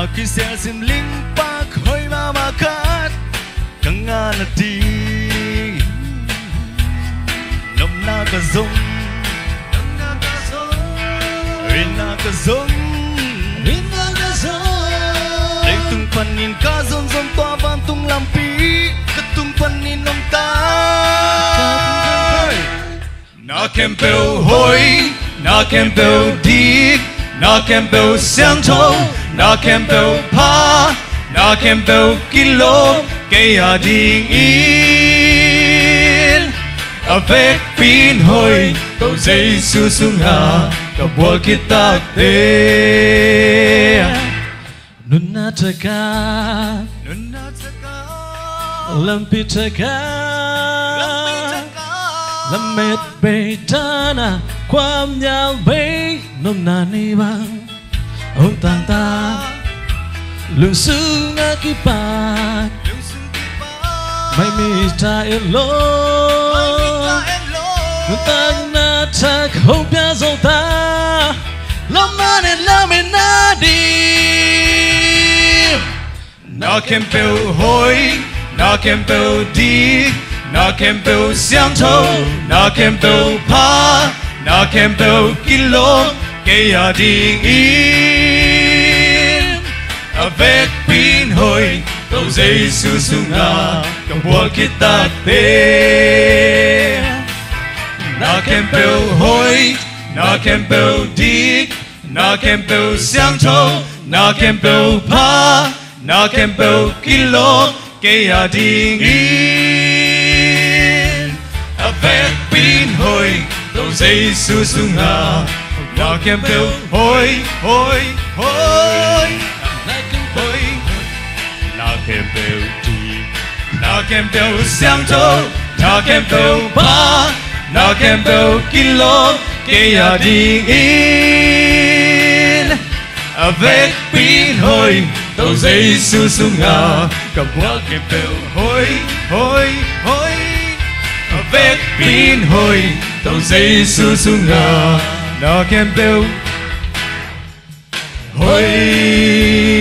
cất gel Aki sel sim ling pak hoy mama kat Kanga na ti nông na cả zong Rin na ka đây từng tung nhìn ka zong zong toa van tung lampi Katung panin om ta. Na kem biểu hối, na kèm bèo đi, na kem biểu 相同，na kem biểu pa, na kem biểu kilo, cái à đi in. Avec pin hồi, tàu dây su xuống hà, cả bùa kita tê. Nuna taka Nuna taka, Lampi taka Lamit beitana Kwam nhau nôm na ni bang. Ông tang ta Lương sư nga ki pa mai mi ta elo Nung tang na ta Hong bia dâu ta. Laman and lamin na đi. Nó kem bêu hối, nó kem bêu đi, nó kem bêu xiang thâu nó kem bêu pa, nó kem biểu kilo, cái à đi in. a Avec pin hoi tau dây su sung à, bua bùa kita tê. Na kem biểu hoi na kem biểu di na kem biểu 相同，na kem biểu pa, na kem biểu kilo, cái à đi in. a Avec pin hoi tau dây su sung à, na kem biểu hoi. hối, hối, Bill, Na kem biểu đi, na kem biểu 相同，na kem biểu pa, na kem kinh kilo, kia à đi in. Avec pin hoi, tàu dây su su ngà, cầm hoa kem hoi, hoi, hoi. hối. Avec pin hoi, tàu dây su su ngà. Knocking był Hoi!